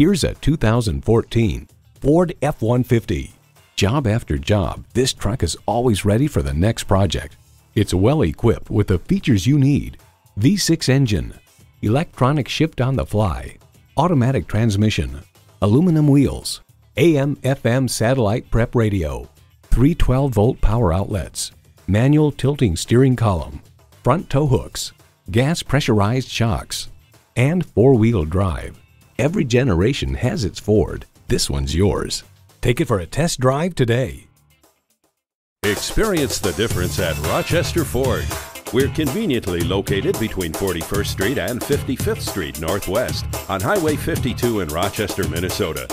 Here's a 2014 Ford F-150. Job after job, this truck is always ready for the next project. It's well equipped with the features you need. V6 engine, electronic shift on the fly, automatic transmission, aluminum wheels, AM FM satellite prep radio, three 12 volt power outlets, manual tilting steering column, front tow hooks, gas pressurized shocks, and four wheel drive. Every generation has its Ford. This one's yours. Take it for a test drive today. Experience the difference at Rochester Ford. We're conveniently located between 41st Street and 55th Street Northwest on Highway 52 in Rochester, Minnesota.